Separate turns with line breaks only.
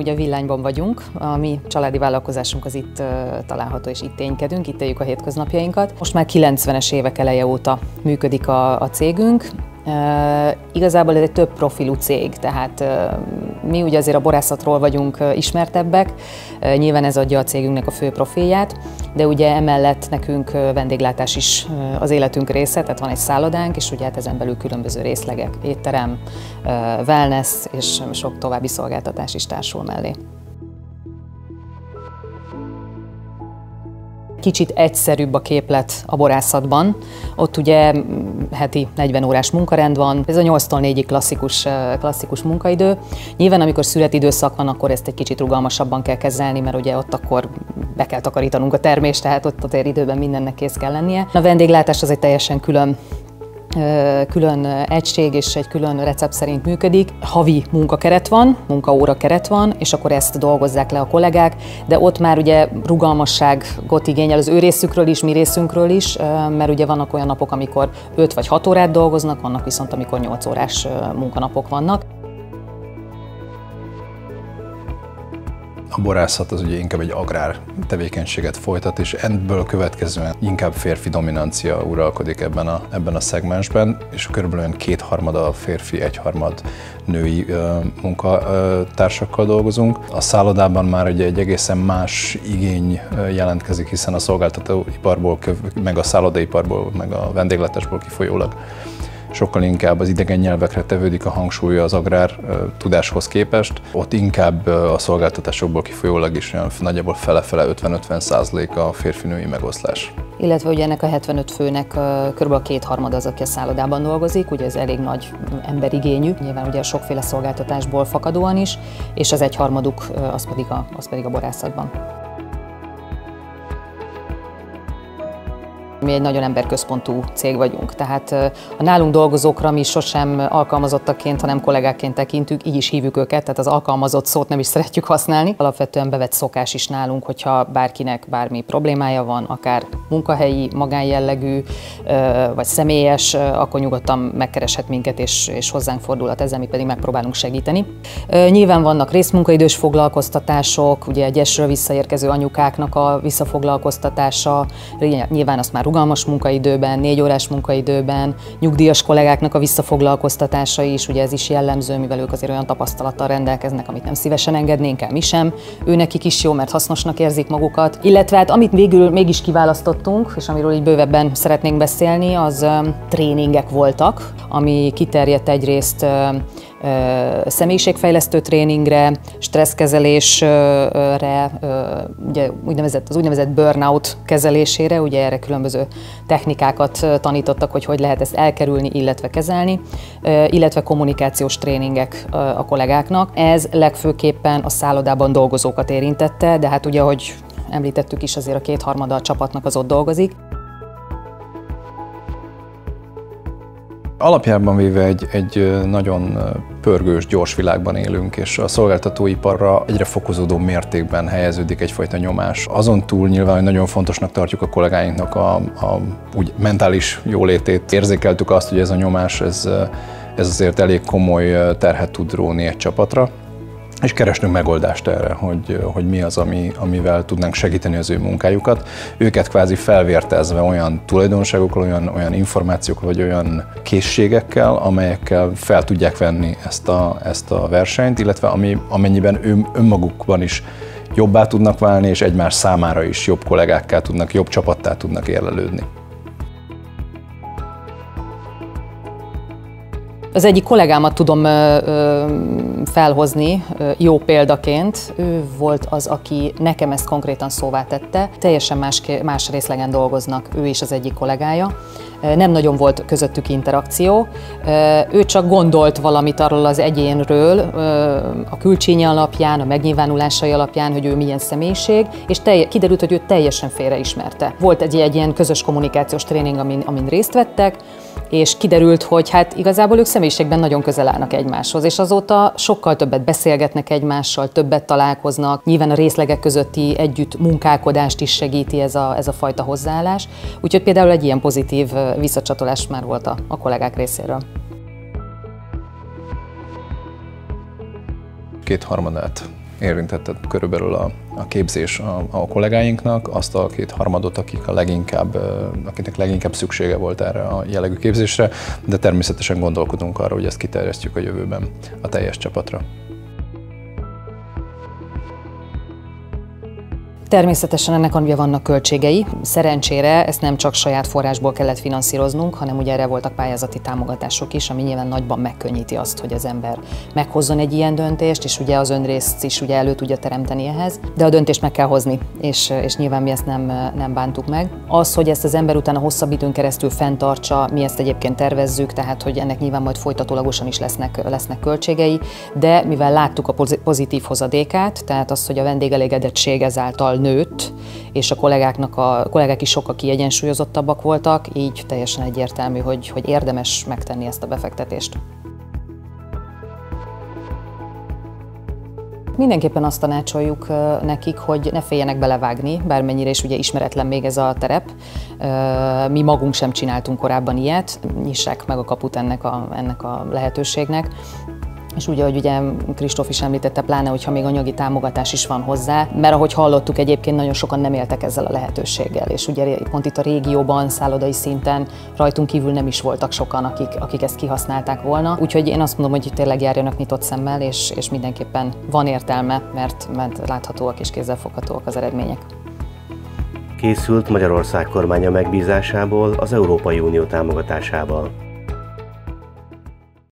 ugye Villányban vagyunk, a mi családi vállalkozásunk az itt található és itt ténykedünk, itt éljük a hétköznapjainkat. Most már 90-es évek eleje óta működik a, a cégünk, Igazából ez egy több profilú cég, tehát mi ugye azért a borászatról vagyunk ismertebbek, nyilván ez adja a cégünknek a fő profilját, de ugye emellett nekünk vendéglátás is az életünk része, tehát van egy szállodánk, és ugye hát ezen belül különböző részlegek, étterem, wellness és sok további szolgáltatás is társul mellé. Kicsit egyszerűbb a képlet a borászatban. Ott ugye heti 40 órás munkarend van, ez a 8-tól 4-ig klasszikus, klasszikus munkaidő. Nyilván, amikor születidőszak van, akkor ezt egy kicsit rugalmasabban kell kezelni, mert ugye ott akkor be kell takarítanunk a termést, tehát ott azért időben mindennek kész kell lennie. A vendéglátás az egy teljesen külön külön egység és egy külön recept szerint működik. Havi munkakeret van, munkaóra keret van, és akkor ezt dolgozzák le a kollégák, de ott már ugye rugalmasságot igényel az ő részükről is, mi részünkről is, mert ugye vannak olyan napok, amikor 5 vagy 6 órát dolgoznak, vannak viszont, amikor 8 órás munkanapok vannak.
A borászat az ugye inkább egy agrár tevékenységet folytat, és ebből következően inkább férfi dominancia uralkodik ebben a, ebben a szegmensben, és körülbelül kétharmada férfi, egyharmad női munkatársakkal dolgozunk. A szállodában már ugye egy egészen más igény jelentkezik, hiszen a szolgáltatóiparból, meg a szállodaiparból, meg a vendéglátásból kifolyólag sokkal inkább az idegen nyelvekre tevődik a hangsúly az agrár tudáshoz képest. Ott inkább a szolgáltatásokból kifolyólag is olyan nagyjából fele-fele 50-50 százalék a férfinői megoszlás.
Illetve ugye ennek a 75 főnek kb. a kétharmad az, aki a szállodában dolgozik, ugye ez elég nagy emberigényű, nyilván ugye a sokféle szolgáltatásból fakadóan is, és az egyharmaduk az pedig a, az pedig a borászatban. Mi egy nagyon emberközpontú cég vagyunk, tehát a nálunk dolgozókra mi sosem alkalmazottakként, hanem kollégákként tekintünk, így is hívjuk őket, tehát az alkalmazott szót nem is szeretjük használni. Alapvetően bevett szokás is nálunk, hogyha bárkinek bármi problémája van, akár munkahelyi, magánjellegű, vagy személyes, akkor nyugodtan megkereshet minket, és, és hozzánk fordulhat ezzel, mi pedig megpróbálunk segíteni. Nyilván vannak részmunkaidős foglalkoztatások, ugye egyesről visszaérkező anyukáknak a visszafoglalkoztatása, nyilván azt már rugalmas munkaidőben, négy órás munkaidőben, nyugdíjas kollégáknak a visszafoglalkoztatása is, ugye ez is jellemző, mivel ők azért olyan tapasztalattal rendelkeznek, amit nem szívesen engednénk el mi sem. Ő nekik is jó, mert hasznosnak érzik magukat. Illetve hát amit végül mégis kiválasztottunk, és amiről így bővebben szeretnénk beszélni, az tréningek voltak, ami kiterjedt egyrészt személyiségfejlesztő tréningre, stresszkezelésre, ugye úgynevezett, az úgynevezett burnout kezelésére, ugye erre különböző technikákat tanítottak, hogy hogy lehet ezt elkerülni, illetve kezelni, illetve kommunikációs tréningek a kollégáknak. Ez legfőképpen a szállodában dolgozókat érintette, de hát ugye, ahogy említettük is, azért a kétharmada a csapatnak az ott dolgozik.
Alapjában véve egy, egy nagyon pörgős, gyors világban élünk, és a szolgáltatóiparra egyre fokozódó mértékben helyeződik egyfajta nyomás. Azon túl nyilván, hogy nagyon fontosnak tartjuk a kollégáinknak a, a úgy mentális jólétét. Érzékeltük azt, hogy ez a nyomás, ez, ez azért elég komoly terhet tud róni egy csapatra és keresnünk megoldást erre, hogy, hogy mi az, ami, amivel tudnánk segíteni az ő munkájukat. Őket kvázi felvértezve olyan tulajdonságokkal, olyan, olyan információkkal, vagy olyan készségekkel, amelyekkel fel tudják venni ezt a, ezt a versenyt, illetve ami, amennyiben ő, önmagukban is jobbá tudnak válni, és egymás számára is jobb kollégákká tudnak, jobb csapattá tudnak érlelődni.
Az egyik kollégámat tudom felhozni jó példaként. Ő volt az, aki nekem ezt konkrétan szóvá tette. Teljesen más, más részlegen dolgoznak ő és az egyik kollégája. Nem nagyon volt közöttük interakció. Ő csak gondolt valamit arról az egyénről, a külcsénye alapján, a megnyilvánulásai alapján, hogy ő milyen személyiség, és kiderült, hogy ő teljesen félreismerte. Volt egy, egy ilyen közös kommunikációs tréning, amin, amin részt vettek, és kiderült, hogy hát igazából ők személyiségben nagyon közel állnak egymáshoz, és azóta sokkal többet beszélgetnek egymással, többet találkoznak, nyilván a részlegek közötti együtt munkálkodást is segíti ez a, ez a fajta hozzáállás, úgyhogy például egy ilyen pozitív visszacsatolás már volt a, a kollégák részéről.
Két harmadát érintett körülbelül a, a képzés a, a kollégáinknak, azt a két harmadot, akik a leginkább, akiknek leginkább szüksége volt erre a jellegű képzésre, de természetesen gondolkodunk arra, hogy ezt kiterjesztjük a jövőben a teljes csapatra.
Természetesen ennek ugye vannak költségei. Szerencsére ezt nem csak saját forrásból kellett finanszíroznunk, hanem ugye erre voltak pályázati támogatások is, ami nyilván nagyban megkönnyíti azt, hogy az ember meghozzon egy ilyen döntést, és ugye az önrészt is ugye elő tudja teremteni ehhez. De a döntést meg kell hozni, és, és nyilván mi ezt nem, nem bántuk meg. Az, hogy ezt az ember utána hosszabb időn keresztül fenntartsa, mi ezt egyébként tervezzük, tehát hogy ennek nyilván majd folytatólagosan is lesznek, lesznek költségei, de mivel láttuk a pozitív hozadékát, tehát az, hogy a vendégelégedettség ezáltal nőtt, és a kollégáknak a, a kollégák is sokkal kiegyensúlyozottabbak voltak, így teljesen egyértelmű, hogy, hogy érdemes megtenni ezt a befektetést. Mindenképpen azt tanácsoljuk nekik, hogy ne féljenek belevágni, bármennyire is ugye ismeretlen még ez a terep. Mi magunk sem csináltunk korábban ilyet, nyissák meg a kaput ennek a, ennek a lehetőségnek. És ugye, hogy ugye Kristóf is említette, pláne, hogyha még anyagi támogatás is van hozzá, mert ahogy hallottuk, egyébként nagyon sokan nem éltek ezzel a lehetőséggel, és ugye pont itt a régióban, szállodai szinten rajtunk kívül nem is voltak sokan, akik, akik ezt kihasználták volna. Úgyhogy én azt mondom, hogy tényleg járjanak nyitott szemmel, és, és mindenképpen van értelme, mert, mert láthatóak és kézzelfoghatóak az eredmények.
Készült Magyarország kormánya megbízásából az Európai Unió támogatásával.